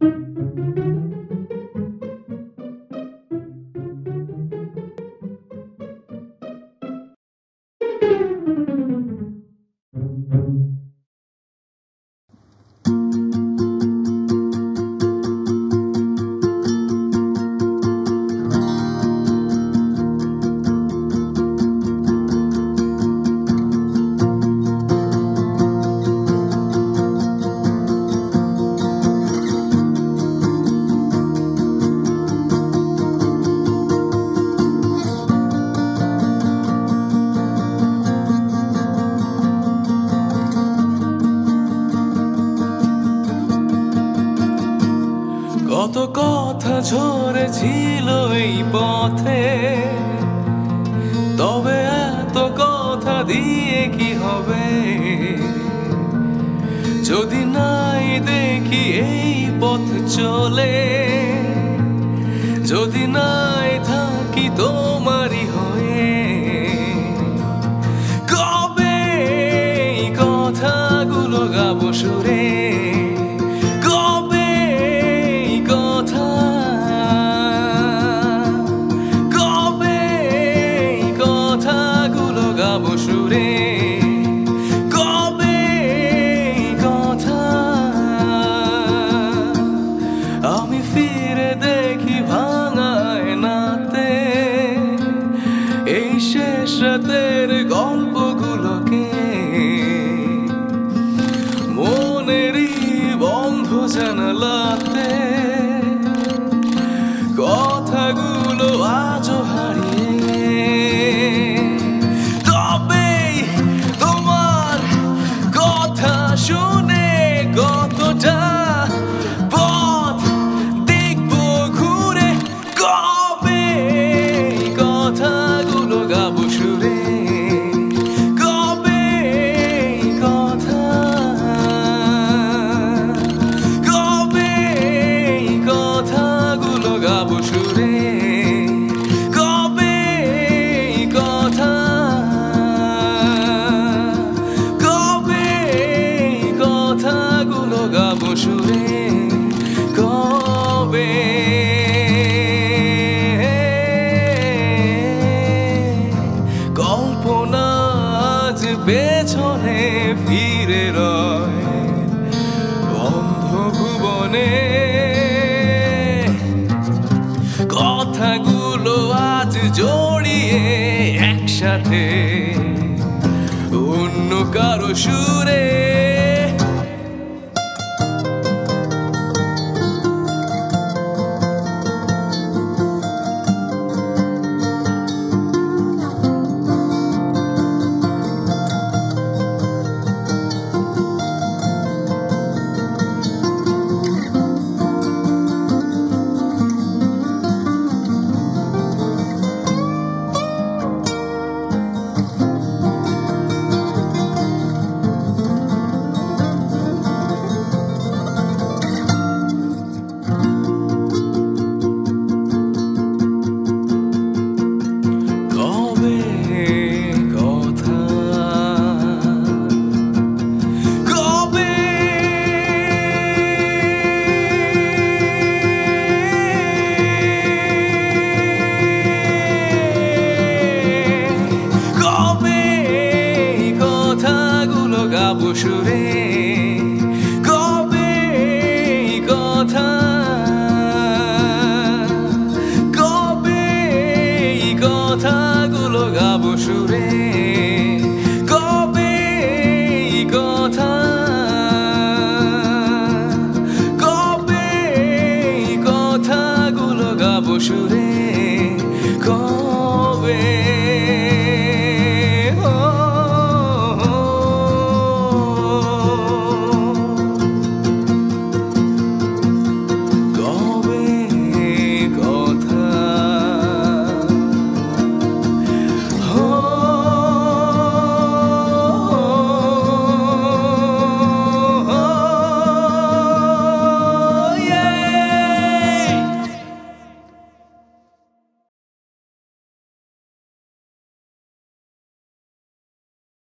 Thank you. কত কথা ঝরেছিল এই পথে। তবে এত কথা দিয়ে কি হবে? যদি নাই দেখি এই পথ চলে, যদি নাই থাকি তোমারই হয়ে। কবে কথাগুলো গাবো সুরে? রাতের গল্পগুলোকে মনেরই বন্ধ জানালাতে সুরে কবে? আজ রয় কথাগুলো আজ জড়িয়ে একসাথে অন্য কারও সুরে সুরে কবে কথা? কবে কথাগুলো গাবো সুরে? কবে কথা? কবে কথাগুলো গাবো সুরে? কবে